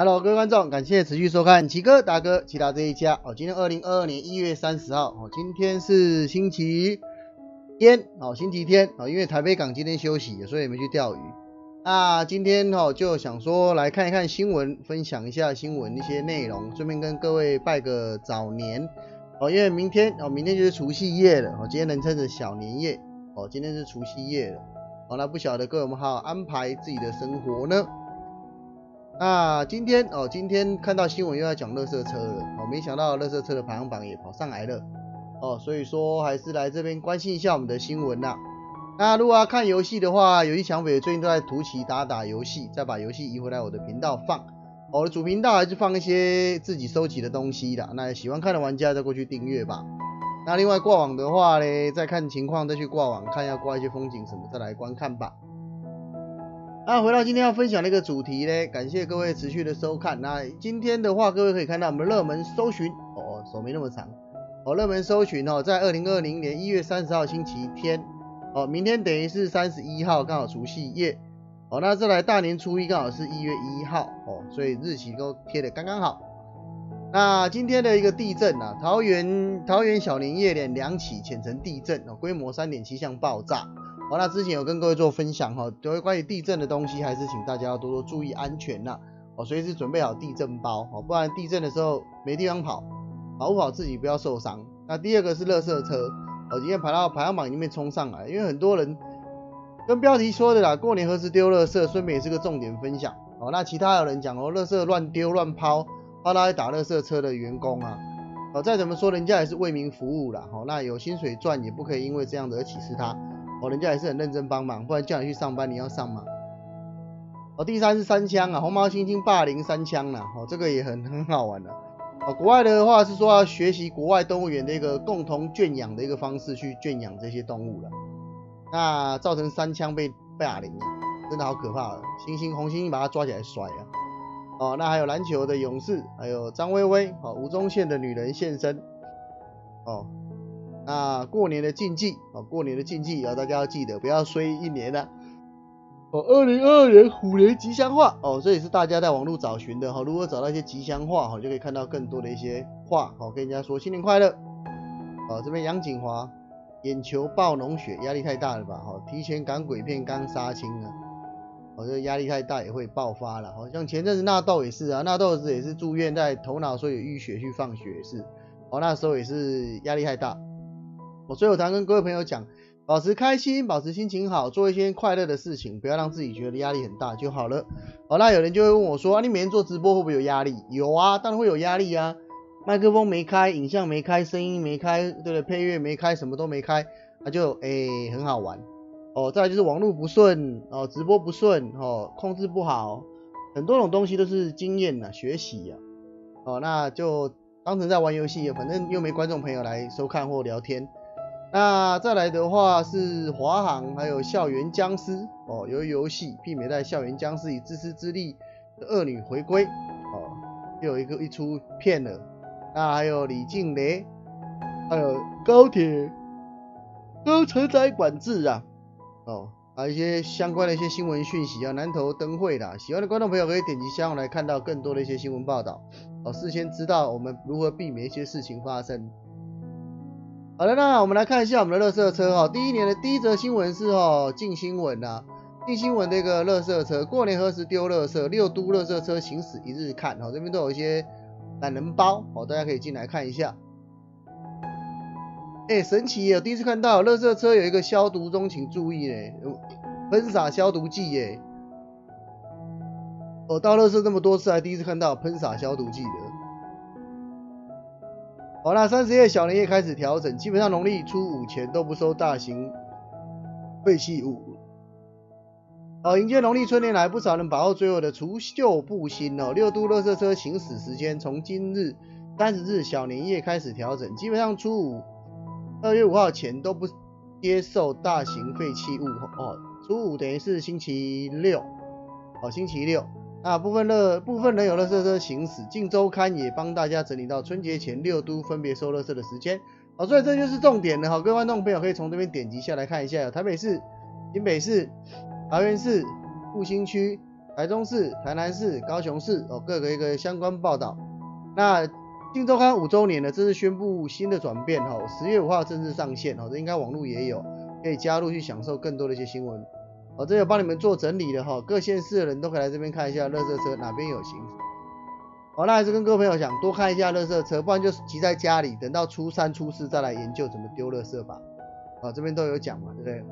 Hello，各位观众，感谢持续收看奇哥大哥奇达这一家哦。今天二零二二年一月三十号哦，今天是星期天哦，星期天哦，因为台北港今天休息，所以没去钓鱼。那今天哦，就想说来看一看新闻，分享一下新闻一些内容，顺便跟各位拜个早年哦，因为明天哦，明天就是除夕夜了哦，今天能称着小年夜哦，今天是除夕夜了哦，那不晓得各位有没有好好安排自己的生活呢？那今天哦，今天看到新闻又要讲乐色车了哦，没想到乐色车的排行榜也跑上来了哦，所以说还是来这边关心一下我们的新闻啦。那如果要看游戏的话，游戏抢匪最近都在图奇打打游戏，再把游戏移回来我的频道放。我的主频道还是放一些自己收集的东西的，那喜欢看的玩家再过去订阅吧。那另外挂网的话呢，再看情况再去挂网，看要挂一些风景什么再来观看吧。那回到今天要分享的一个主题呢，感谢各位持续的收看。那今天的话，各位可以看到我们热门搜寻哦，手没那么长哦，热门搜寻哦，在二零二零年一月三十号星期天。哦，明天等于是三十一号，刚好除夕夜。哦，那再来大年初一刚好是一月一号。哦，所以日期都贴的刚刚好。那今天的一个地震啊，桃园桃园小年夜连两起浅层地震，哦，规模三点七像爆炸。哦，那之前有跟各位做分享哈，各位关于地震的东西，还是请大家要多多注意安全呐。哦，随时准备好地震包，哦，不然地震的时候没地方跑，保护好自己不要受伤。那第二个是垃圾车。哦，今天排到排行榜里面冲上来，因为很多人跟标题说的啦，过年何时丢垃圾，顺便也是个重点分享。哦，那其他有人讲哦，垃圾乱丢乱抛，怕他来打垃圾车的员工啊。哦，再怎么说人家也是为民服务啦。哦，那有薪水赚也不可以因为这样子而歧视他。哦，人家也是很认真帮忙，不然叫你去上班你要上吗？哦，第三是三枪啊，红毛猩猩霸凌三枪啦。哦，这个也很很好玩的。哦，国外的话是说要学习国外动物园的一个共同圈养的一个方式去圈养这些动物了，那造成三枪被霸凌，真的好可怕了。猩猩红猩猩把它抓起来甩啊！哦，那还有篮球的勇士，还有张薇薇，哦，吴宗宪的女人现身。哦，那过年的禁忌，哦，过年的禁忌啊，大家要记得不要衰一年啊。哦，二零二二年虎年吉祥话哦，这也是大家在网络找寻的哈。如果找到一些吉祥话哈，就可以看到更多的一些话，好跟人家说新年快乐。哦，这边杨景华眼球爆脓血，压力太大了吧？哈，提前赶鬼片刚杀青啊，哦，这压力太大也会爆发了。好像前阵子纳豆也是啊，纳豆子也是住院在头脑说有淤血去放血是，哦，那时候也是压力太大。我所以我常跟各位朋友讲。保持开心，保持心情好，做一些快乐的事情，不要让自己觉得压力很大就好了。好，那有人就会问我说，你每天做直播会不会有压力？有啊，当然会有压力啊。麦克风没开，影像没开，声音没开，对不对？配乐没开，什么都没开，那就诶很好玩。哦，再来就是网络不顺，哦，直播不顺，哦，控制不好，很多种东西都是经验呐，学习呀。哦，那就当成在玩游戏，反正又没观众朋友来收看或聊天。那再来的话是华航，还有校园僵尸哦，由游戏媲美在校园僵尸以自私之利的恶女回归哦，又有一个一出片了。那还有李静蕾，还有高铁高承载管制啊，哦，还有一些相关的一些新闻讯息啊，南投灯会的，喜欢的观众朋友可以点击下方来看到更多的一些新闻报道哦，事先知道我们如何避免一些事情发生。好的，那我们来看一下我们的乐色车哈。第一年的第一则新闻是哦，近新闻呐，近新闻的一个乐色车，过年何时丢乐色？六都乐色车行驶一日看，哈，这边都有一些懒人包，哦，大家可以进来看一下。哎，神奇耶，第一次看到乐色车有一个消毒中，请注意嘞，喷洒消毒剂耶。我到乐色这么多次，还第一次看到喷洒消毒剂的。好，那三十夜小年夜开始调整，基本上农历初五前都不收大型废弃物。好，迎接农历春年来，不少人把握最后的除旧布新哦。六都乐色车行驶时间从今日三十日小年夜开始调整，基本上初五二月五号前都不接受大型废弃物哦。初五等于是星期六，哦，星期六。那部分乐部分人有乐色车行驶，镜周刊也帮大家整理到春节前六都分别收乐色的时间。好，所以这就是重点了哈，各位观众朋友可以从这边点击下来看一下，台北市、新北市、桃园市、复兴区、台中市、台南市、高雄市哦各个一个相关报道。那镜周刊五周年呢，这是宣布新的转变哈，十月五号正式上线哦，这应该网络也有，可以加入去享受更多的一些新闻。哦，这有帮你们做整理的哈，各县市的人都可以来这边看一下，乐色车哪边有行。好，那还是跟各位朋友讲，多看一下乐色车，不然就挤在家里，等到初三、初四再来研究怎么丢乐色吧。啊，这边都有讲嘛，对不对？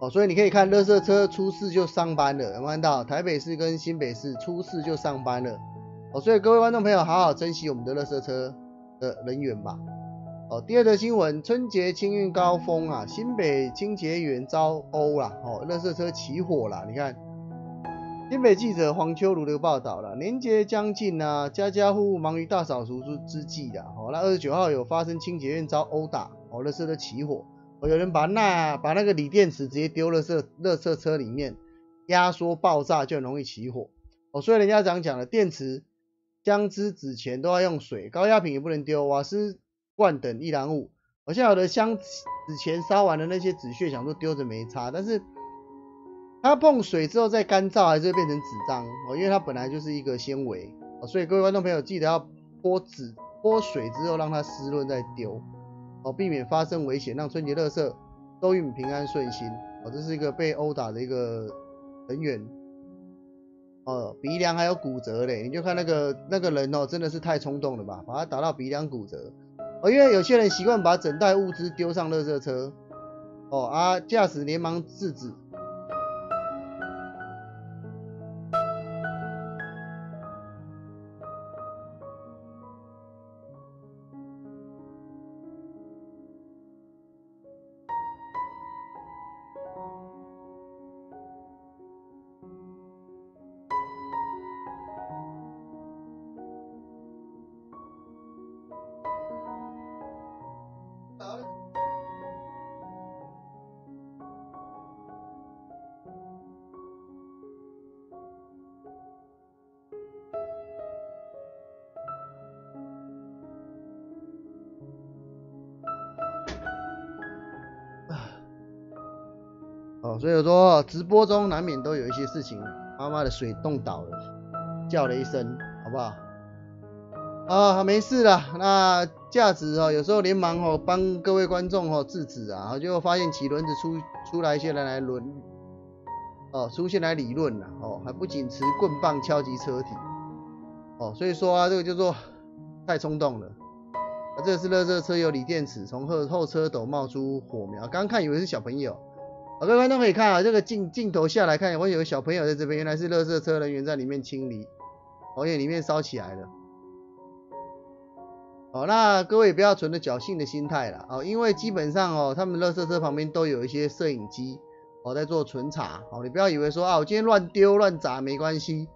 哦，所以你可以看乐色车初四就上班了，有看到台北市跟新北市初四就上班了。哦，所以各位观众朋友，好好珍惜我们的乐色车的人员吧。哦，第二则新闻，春节清运高峰啊，新北清洁员遭殴啦，哦，乐色车起火了，你看。新北记者黄秋如的报道了，年节将近啊，家家户户忙于大扫除之之际的，哦，那二十九号有发生清洁员遭殴打，哦，乐色的起火，哦，有人把那把那个锂电池直接丢乐色乐色车里面，压缩爆炸就很容易起火，哦，所以人家讲讲了，电池、姜汁、纸钱都要用水，高压品也不能丢，瓦斯罐等易燃物，好像有的香纸钱烧完的那些纸屑，想说丢着没差，但是。它碰水之后再干燥，还是会变成纸张哦，因为它本来就是一个纤维哦，所以各位观众朋友记得要泼纸泼水之后让它湿润再丢哦，避免发生危险，让春节乐色都运平安顺心哦。这是一个被殴打的一个人员哦，鼻梁还有骨折嘞，你就看那个那个人哦，真的是太冲动了吧，把他打到鼻梁骨折而，因为有些人习惯把整袋物资丢上垃圾车哦，啊，驾驶连忙制止。哦，所以说直播中难免都有一些事情，妈妈的水冻倒了，叫了一声，好不好？啊，没事了。那价值哦，有时候连忙哦帮各位观众哦制止啊，就发现起轮子出出来一些人来轮，哦，出现来理论了，哦，还不仅持棍棒敲击车体，哦，所以说啊，这个叫做太冲动了。啊，这是热热车有锂电池，从后后车斗冒出火苗，刚看以为是小朋友。好，各位观众可以看啊，这个镜镜头下来看，我有个小朋友在这边，原来是乐色车人员在里面清理，哦，因为里面烧起来了。哦，那各位也不要存着侥幸的心态了，哦，因为基本上哦，他们乐色车旁边都有一些摄影机，哦，在做存查，哦，你不要以为说啊，我今天乱丢乱砸没关系，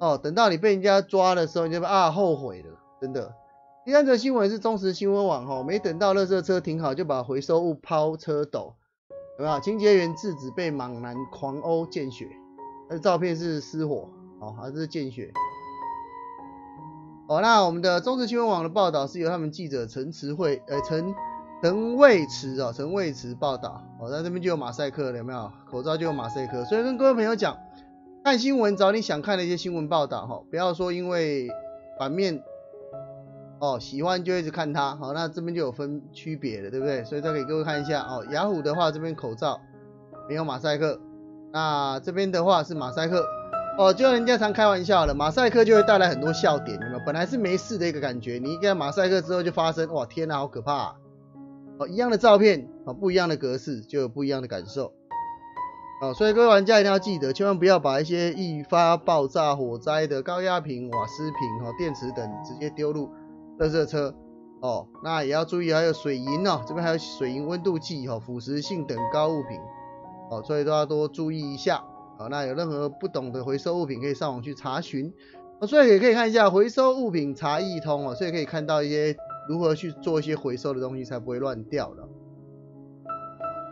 哦，等到你被人家抓的时候，你就啊后悔了，真的。第三则新闻是中时新闻网，哦，没等到乐色车停好，就把回收物抛车斗。有没有清洁员制止被莽男狂殴见血？那照片是失火，哦，还是见血？哦，那我们的中时新闻网的报道是由他们记者陈慈慧，呃，陈陈卫慈啊，陈卫慈报道。哦，那这边就有马赛克了，有没有？口罩就有马赛克。所以跟各位朋友讲，看新闻找你想看的一些新闻报道，哈，不要说因为版面。哦，喜欢就一直看它，好，那这边就有分区别的，对不对？所以再给各位看一下哦，雅虎的话这边口罩没有马赛克，那这边的话是马赛克，哦，就像人家常开玩笑的，马赛克就会带来很多笑点，有没有？本来是没事的一个感觉，你一个马赛克之后就发生，哇，天哪，好可怕！哦，一样的照片，哦，不一样的格式就有不一样的感受，哦，所以各位玩家一定要记得，千万不要把一些易发爆炸、火灾的高压瓶、瓦斯瓶、哦，电池等直接丢入。热色车哦，那也要注意，还有水银哦，这边还有水银温度计哦，腐蚀性等高物品哦，所以都要多注意一下哦。那有任何不懂的回收物品，可以上网去查询哦。所以也可以看一下回收物品查易通哦，所以可以看到一些如何去做一些回收的东西，才不会乱掉的。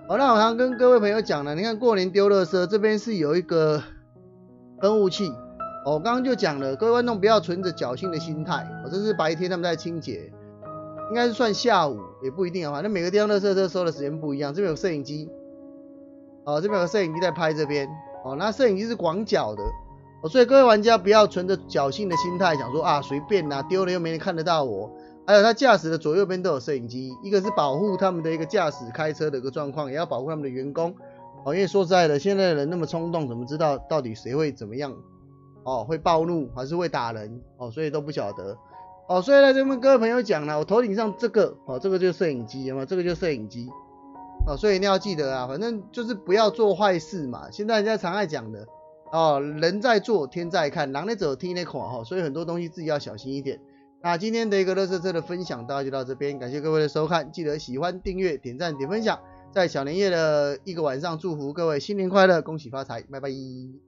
好，那我常跟各位朋友讲了，你看过年丢垃圾，这边是有一个喷雾器。我刚刚就讲了，各位观众不要存着侥幸的心态。我这是白天他们在清洁，应该是算下午，也不一定啊。反正每个地方的车车收的时间不一样。这边有摄影机，哦，这边有摄影机在拍这边，哦，那摄影机是广角的，哦，所以各位玩家不要存着侥幸的心态，想说啊随便啦，丢了又没人看得到我。还有他驾驶的左右边都有摄影机，一个是保护他们的一个驾驶开车的一个状况，也要保护他们的员工。哦，因为说实在的，现在的人那么冲动，怎么知道到底谁会怎么样？哦，会暴怒还是会打人？哦，所以都不晓得。哦，所以呢，这边各位朋友讲了，我头顶上这个，哦，这个就是摄影机，有没有？这个就是摄影机。哦，所以一定要记得啊，反正就是不要做坏事嘛。现在人家常爱讲的，哦，人在做天在看，狼在走天在看哈，所以很多东西自己要小心一点。那今天的一个乐色车的分享，大家就到这边，感谢各位的收看，记得喜欢、订阅、点赞、点分享，在小年夜的一个晚上，祝福各位新年快乐，恭喜发财，拜拜。